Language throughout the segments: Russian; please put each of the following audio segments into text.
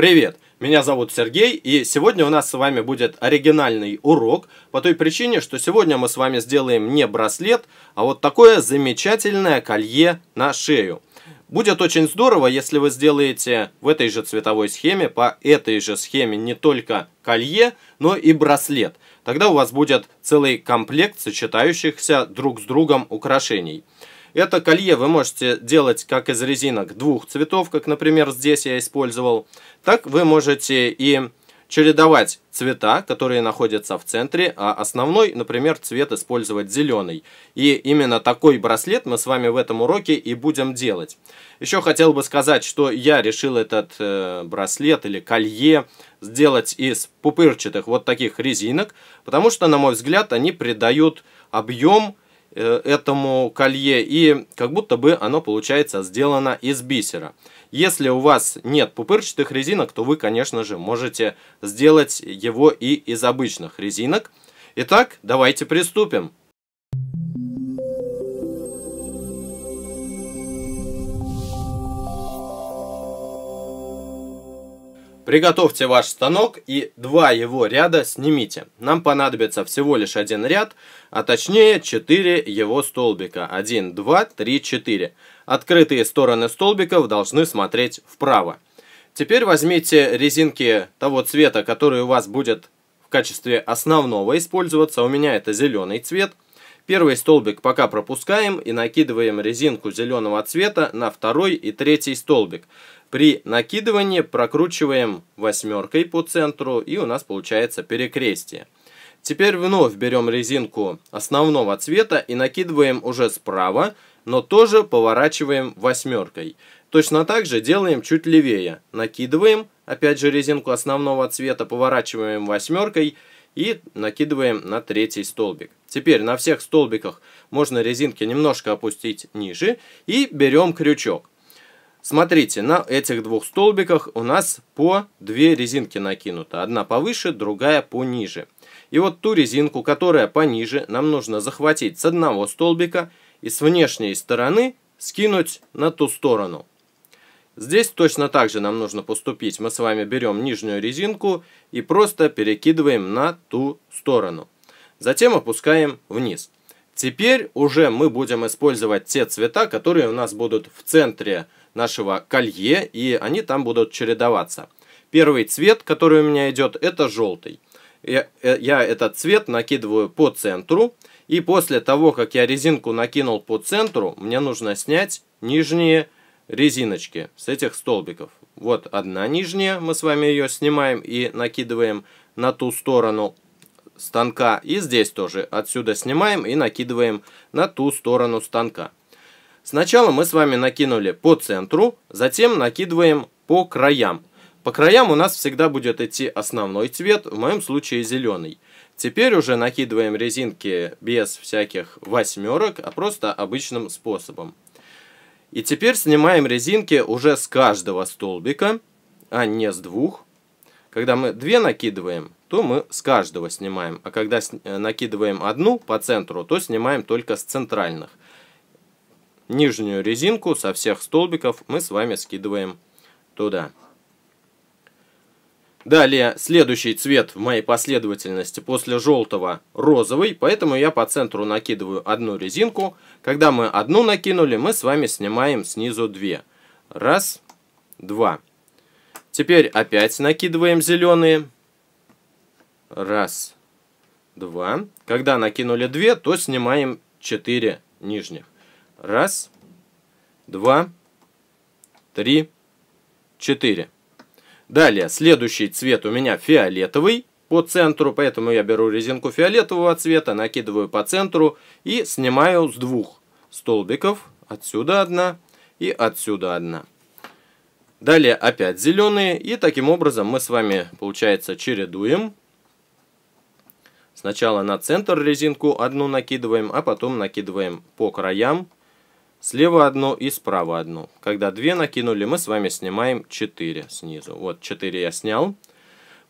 Привет! Меня зовут Сергей, и сегодня у нас с вами будет оригинальный урок, по той причине, что сегодня мы с вами сделаем не браслет, а вот такое замечательное колье на шею. Будет очень здорово, если вы сделаете в этой же цветовой схеме, по этой же схеме не только колье, но и браслет. Тогда у вас будет целый комплект сочетающихся друг с другом украшений. Это колье вы можете делать как из резинок двух цветов, как, например, здесь я использовал, так вы можете и чередовать цвета, которые находятся в центре, а основной, например, цвет использовать зеленый. И именно такой браслет мы с вами в этом уроке и будем делать. Еще хотел бы сказать, что я решил этот э, браслет или колье сделать из пупырчатых вот таких резинок, потому что, на мой взгляд, они придают объем этому колье и как будто бы оно получается сделано из бисера. Если у вас нет пупырчатых резинок, то вы, конечно же, можете сделать его и из обычных резинок. Итак, давайте приступим. Приготовьте ваш станок и два его ряда снимите. Нам понадобится всего лишь один ряд, а точнее 4 его столбика. 1, 2, 3, 4. Открытые стороны столбиков должны смотреть вправо. Теперь возьмите резинки того цвета, который у вас будет в качестве основного использоваться. У меня это зеленый цвет. Первый столбик пока пропускаем и накидываем резинку зеленого цвета на второй и третий столбик. При накидывании прокручиваем восьмеркой по центру и у нас получается перекрестие. Теперь вновь берем резинку основного цвета и накидываем уже справа, но тоже поворачиваем восьмеркой. Точно так же делаем чуть левее. Накидываем, опять же резинку основного цвета, поворачиваем восьмеркой и накидываем на третий столбик. Теперь на всех столбиках можно резинки немножко опустить ниже и берем крючок. Смотрите, на этих двух столбиках у нас по две резинки накинуто. Одна повыше, другая пониже. И вот ту резинку, которая пониже, нам нужно захватить с одного столбика и с внешней стороны скинуть на ту сторону. Здесь точно так же нам нужно поступить. Мы с вами берем нижнюю резинку и просто перекидываем на ту сторону. Затем опускаем вниз. Теперь уже мы будем использовать те цвета, которые у нас будут в центре нашего колье, и они там будут чередоваться. Первый цвет, который у меня идет, это желтый. Э, я этот цвет накидываю по центру, и после того, как я резинку накинул по центру, мне нужно снять нижние резиночки с этих столбиков. Вот одна нижняя, мы с вами ее снимаем и накидываем на ту сторону станка. И здесь тоже отсюда снимаем и накидываем на ту сторону станка. Сначала мы с вами накинули по центру, затем накидываем по краям. По краям у нас всегда будет идти основной цвет, в моем случае зеленый. Теперь уже накидываем резинки без всяких восьмерок, а просто обычным способом. И теперь снимаем резинки уже с каждого столбика, а не с двух. Когда мы две накидываем, то мы с каждого снимаем. А когда э, накидываем одну по центру, то снимаем только с центральных. Нижнюю резинку со всех столбиков мы с вами скидываем туда. Далее, следующий цвет в моей последовательности после желтого розовый, поэтому я по центру накидываю одну резинку. Когда мы одну накинули, мы с вами снимаем снизу две. Раз, два. Теперь опять накидываем зеленые. Раз, два. Когда накинули две, то снимаем четыре нижних. Раз, два, три, четыре. Далее, следующий цвет у меня фиолетовый по центру, поэтому я беру резинку фиолетового цвета, накидываю по центру и снимаю с двух столбиков. Отсюда одна и отсюда одна. Далее опять зеленые, и таким образом мы с вами, получается, чередуем. Сначала на центр резинку одну накидываем, а потом накидываем по краям Слева одно и справа одно. Когда две накинули, мы с вами снимаем 4 снизу. Вот 4 я снял.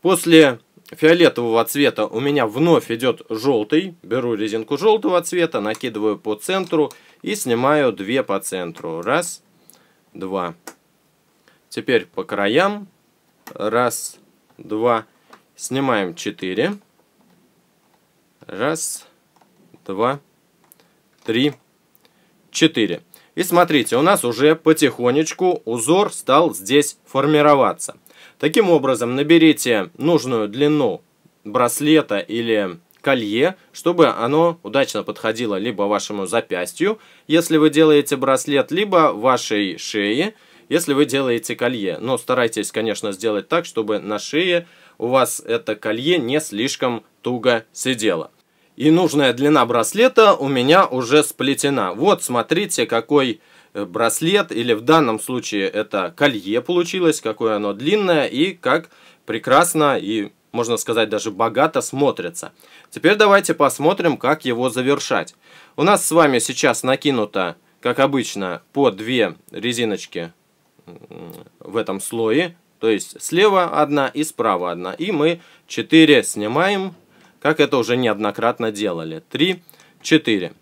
После фиолетового цвета у меня вновь идет желтый. Беру резинку желтого цвета, накидываю по центру и снимаю 2 по центру. Раз, два. Теперь по краям. Раз, два. Снимаем четыре. Раз, два, три, четыре. И смотрите, у нас уже потихонечку узор стал здесь формироваться. Таким образом, наберите нужную длину браслета или колье, чтобы оно удачно подходило либо вашему запястью, если вы делаете браслет, либо вашей шее, если вы делаете колье. Но старайтесь, конечно, сделать так, чтобы на шее у вас это колье не слишком туго сидело. И нужная длина браслета у меня уже сплетена. Вот, смотрите, какой э, браслет, или в данном случае это колье получилось, какое оно длинное и как прекрасно и, можно сказать, даже богато смотрится. Теперь давайте посмотрим, как его завершать. У нас с вами сейчас накинуто, как обычно, по две резиночки в этом слое. То есть слева одна и справа одна. И мы 4 снимаем как это уже неоднократно делали. 3, 4.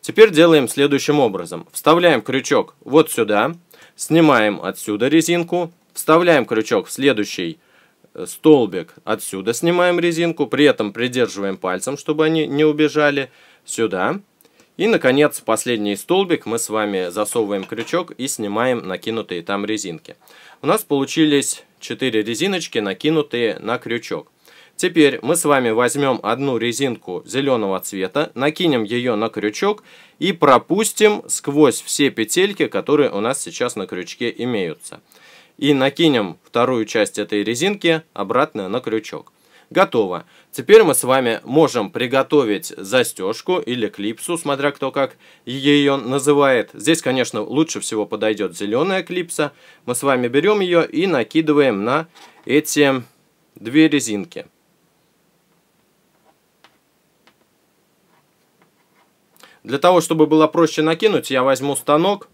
Теперь делаем следующим образом. Вставляем крючок вот сюда, снимаем отсюда резинку, вставляем крючок в следующий э, столбик, отсюда снимаем резинку, при этом придерживаем пальцем, чтобы они не убежали, сюда. И, наконец, последний столбик мы с вами засовываем крючок и снимаем накинутые там резинки. У нас получились 4 резиночки, накинутые на крючок. Теперь мы с вами возьмем одну резинку зеленого цвета, накинем ее на крючок и пропустим сквозь все петельки, которые у нас сейчас на крючке имеются. И накинем вторую часть этой резинки обратно на крючок. Готово. Теперь мы с вами можем приготовить застежку или клипсу, смотря кто как ее называет. Здесь, конечно, лучше всего подойдет зеленая клипса. Мы с вами берем ее и накидываем на эти две резинки. Для того, чтобы было проще накинуть, я возьму станок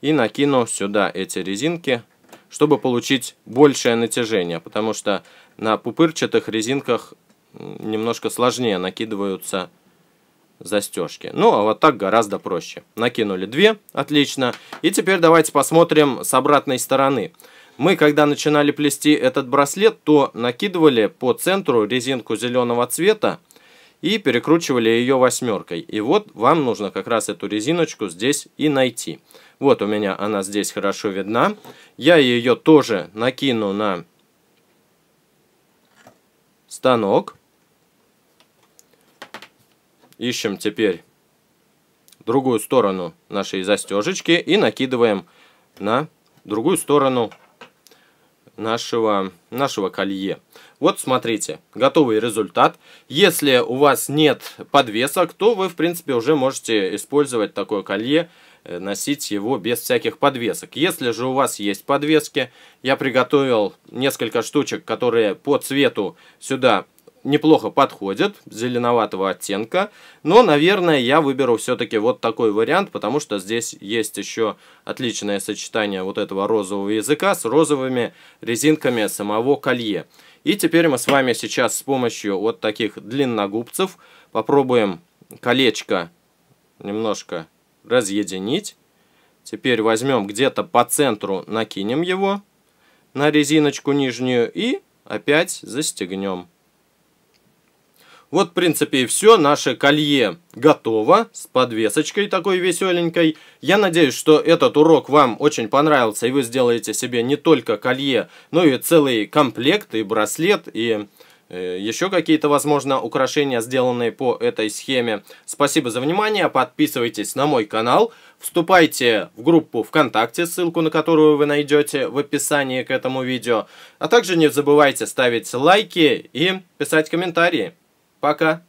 и накину сюда эти резинки, чтобы получить большее натяжение, потому что на пупырчатых резинках немножко сложнее накидываются застежки. Ну, а вот так гораздо проще. Накинули две, отлично. И теперь давайте посмотрим с обратной стороны. Мы, когда начинали плести этот браслет, то накидывали по центру резинку зеленого цвета, и перекручивали ее восьмеркой. И вот вам нужно как раз эту резиночку здесь и найти. Вот у меня она здесь хорошо видна. Я ее тоже накину на станок. Ищем теперь другую сторону нашей застежечки и накидываем на другую сторону нашего, нашего колье. Вот смотрите, готовый результат. Если у вас нет подвесок, то вы, в принципе, уже можете использовать такое колье, э, носить его без всяких подвесок. Если же у вас есть подвески, я приготовил несколько штучек, которые по цвету сюда неплохо подходят, зеленоватого оттенка. Но, наверное, я выберу все-таки вот такой вариант, потому что здесь есть еще отличное сочетание вот этого розового языка с розовыми резинками самого колье. И теперь мы с вами сейчас с помощью вот таких длинногубцев попробуем колечко немножко разъединить. Теперь возьмем где-то по центру, накинем его на резиночку нижнюю и опять застегнем. Вот, в принципе, и все. Наше колье готово с подвесочкой такой веселенькой. Я надеюсь, что этот урок вам очень понравился, и вы сделаете себе не только колье, но и целый комплект, и браслет, и э, еще какие-то, возможно, украшения, сделанные по этой схеме. Спасибо за внимание, подписывайтесь на мой канал, вступайте в группу ВКонтакте, ссылку на которую вы найдете в описании к этому видео, а также не забывайте ставить лайки и писать комментарии. Пока.